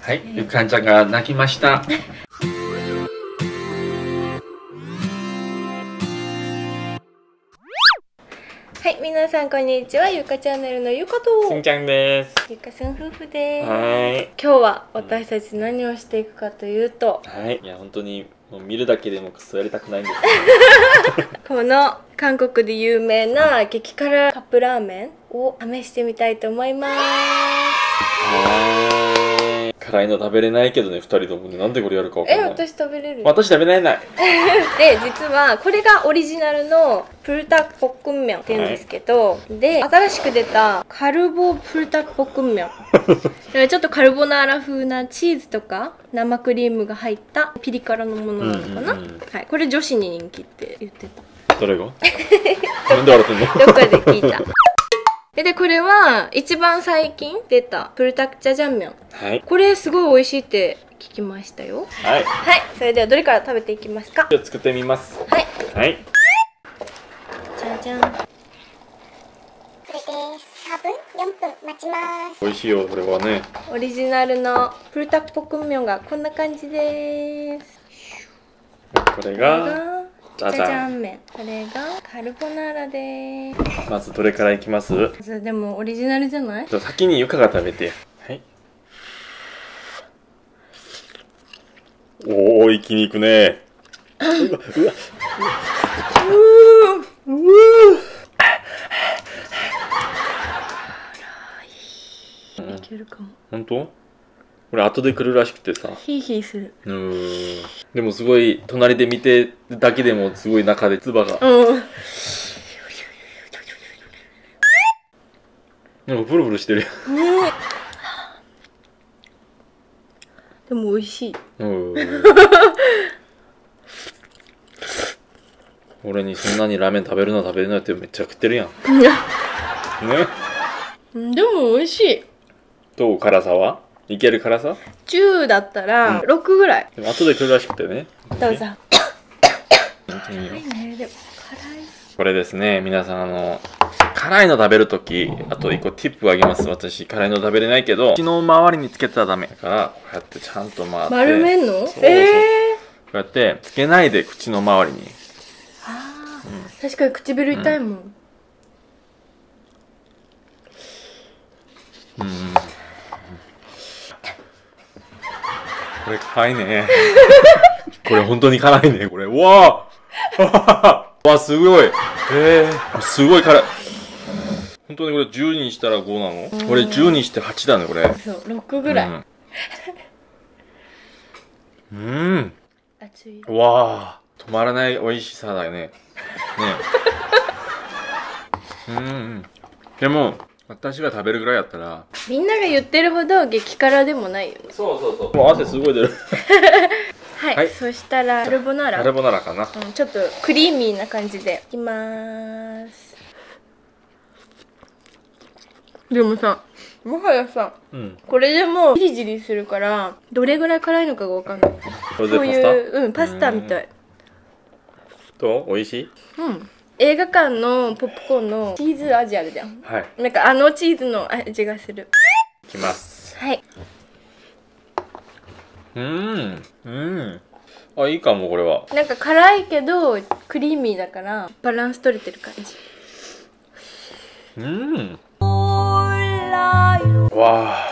はい、ゆかんちゃんが泣きました。はい、皆さんこんにちは。ゆかチャンネルのゆかとしんちゃんです。ゆかさん夫婦です。はい。今日は私たち何をしていくかというと、はい。いや、本当に、もう見るだけでもクソやりたくないんです この韓国で有名な激辛カップラーメンを試してみたいと思います。はい。辛いの食べれないけどね、二人ともね、なんでこれやるかわかんえ、ない。私食べれる？私食べられない。で実はこれがオリジナルのプルタクポックンミョンって言うんですけど、で新しく出たカルボプルタクポックンミョン。だからちょっとカルボナーラ風なチーズとか生クリームが入ったピリ辛のものなのかな、うんうんうん。はい、これ女子に人気って言ってた。誰が？なんで笑ってんの？どっかで聞いたででこれは一番最近出たプルタクチャジャンミョンはい。これすごい美味しいって聞きましたよはい。はいそれではどれから食べていきますか？じゃあ作ってみます。はいはい。じゃじゃんこれです。多分4分待ちます。美味しいよ、これはね。オリジナルのプルタクポクンミョンがこんな感じです。これこれが、がじゃじゃんじゃん麺。これがカルボナーラです。まずどれからいきます？でもオリジナルじゃない？じゃあ先にゆかが食べて。はい。おー、一気にいくね。うわ、うわ、いけるかも。本当？これ後で来るらしくてさ。ヒーヒーする。うーん。でもすごい、隣で見てるだけでもすごい中で唾が。うん。なんかブルブルしてる。でも美味しい。うーん。俺にそんなにラーメン食べるの食べるのってめっちゃ食ってるやん。ねうんでも美味しい。どう辛さは？いける辛さ？10だったらうん6ぐらい。でも後で来るらしくてね。どうぞ。ねでも辛い。これですね、皆さんあの、辛いの食べるとき、あと一個ティップあげます。私、辛いの食べれないけど、口の周りにつけたらダメ。だから、こうやってちゃんと回って。丸めんの？ええこうやって、つけないで口の周りに。あー確かに唇痛いもん。うん。これ辛いね。これ本当に辛いね、これ。うわあ うわ、すごい。えー、すごい辛い。本当にこれ10にしたら5なの？これ10にして8だね、これ。そう、6ぐらい。うん。うん。熱い。うわあ止まらない美味しさだよね。ね うんうん。でも、私が食べるぐらいやったら。みんなが言ってるほど激辛でもないよね。そうそうそう。もう汗すごい出る。はい。はいそしたら、カルボナーラ。カルボナーラかな。うん、ちょっとクリーミーな感じでいきまーす。でもさ、もはやさ、うん。これでもうジリジリするから、どれぐらい辛いのかがわかんない。これでそういパスタ？う、うん、パスタみたい。どう美味しい？うん。映画館のポップコーンのチーズ味あるじゃん。はい。なんかあのチーズの味がする。いきます。はい。うーん。うん。あ、いいかも、これは。なんか辛いけど、クリーミーだから、バランス取れてる感じ。うん。わあ。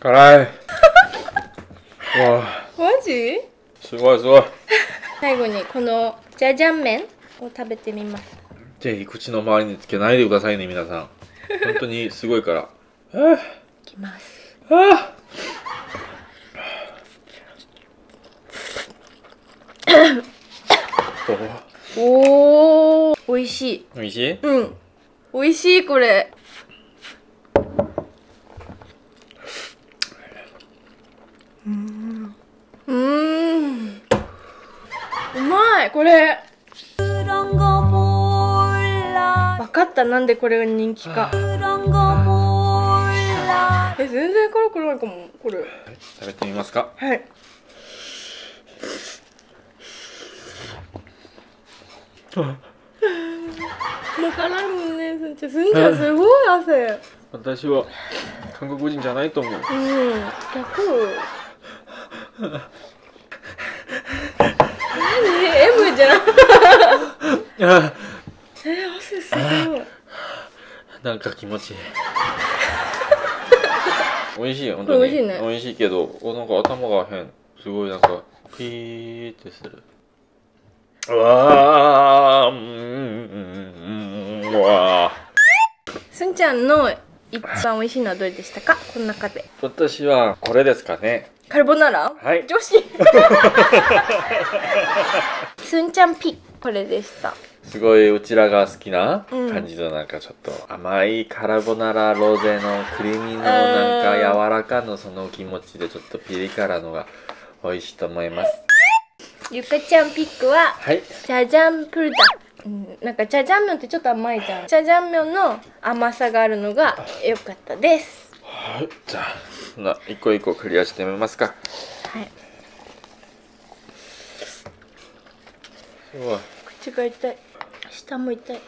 辛い。わあ。マジ？すごいすごい。最後にこのジャジャン麺を食べてみます。ぜひ口の周りにつけないでくださいね、皆さん。本当にすごいから。あいきます。あ。おー、美味しい。おいしい？うん。美味しい、これ。うーん。うーん。うまい、これ。かった、なんでこれが人気か。え、全然辛くないかも、これ。食べてみますかはい。もう辛いもんね、すんちゃん。すんちゃんすごい汗。私は韓国人じゃないと思ううん逆何？M じゃん あえ汗すごい。なんか気持ちいい。美味しいよ本当に美味しいね。美味しいけどおなんか頭が変。すごいなんかピーってする。うわーうんうんうんうわすんちゃんの一番美味しいのはどれでしたか？この中で。ー私はこれですかね。カルボナーラ？はい。女子。すんちゃんピこれでしたすごいうちらが好きなうん。感じのなんかちょっと甘いカルボナーラロゼのクリーミーのなんか柔らかのその気持ちでちょっとピリ辛のが美味しいと思います。ゆかちゃんピックははい。ジャジャンプルダ。うん。なんかジャジャン麺ってちょっと甘いじゃん。ジャジャン麺の甘さがあるのが良かったです。はい。じゃあな一個一個クリアしてみますか。はい。すごい。口が痛い舌も痛い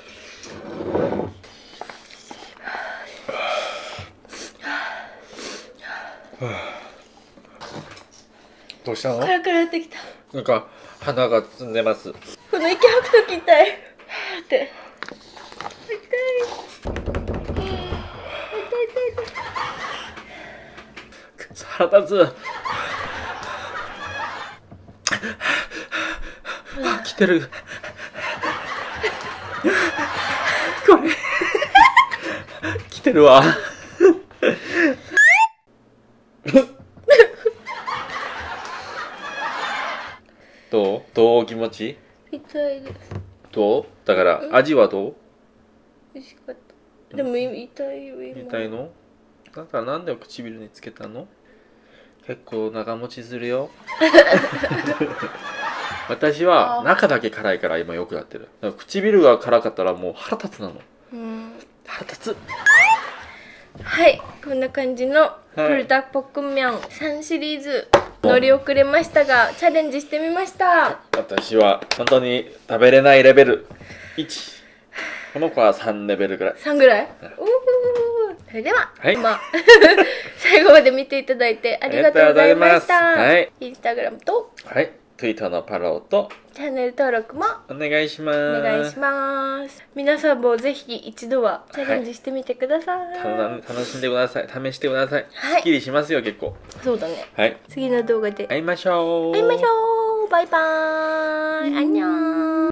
どうしたの？カラカラってきた。なんか鼻がつんでます。この息吐くとき痛い。って。痛い痛い痛い。痛い腹立つ。あ来てるこれ。来てるわ。どう？どう？気持ち？痛いです。どう？だから味はどう？美味しかった。でも今痛いよ今痛いの？だからなんで唇につけたの？結構長持ちするよ私は中だけ辛いから今よくやってる。唇が辛かったらもう腹立つなの。うん。腹立つ。はい。こんな感じのプルタポックンミョン。3シリーズ乗り遅れましたがチャレンジしてみました。私は本当に食べれないレベル。1この子は3レベルぐらい。3ぐらい？それでは、はい。まあ 最後まで見ていただいてありがとうございました。ありがとうござい。インスタグラムとはい Twitter のパローとチャンネル登録もお願いします。お願いします。皆さんもぜひ一度はチャレンジしてみてください、たの楽しんでください。試してください、はい。すっきりしますよ結構。そうだね。はい。次の動画で。会いましょう。会いましょう。バイバーイ。アンニョン